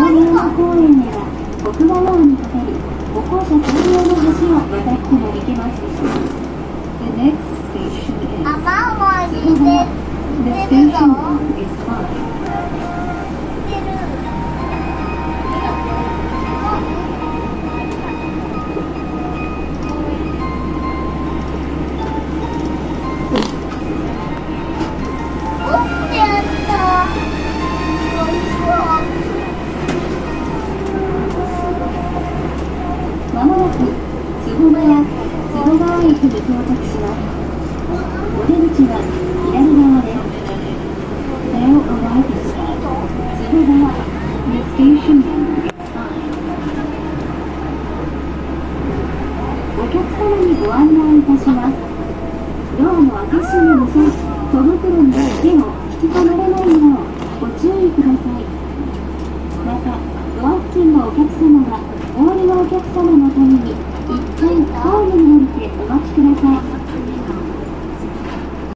公園では奥川にかかる歩行者専用の橋を渡っても行けます The next station is The station is まもなく坪川坪川駅に到着しますお出口は左側です Now arrive at 坪川 The station お客様にご案内いたしますドアの開け閉めの際戸袋に手を引き込まれないようご注意くださいまたドア付近のお客様はお降りの客様のために1回ホームにおいてお待ちください。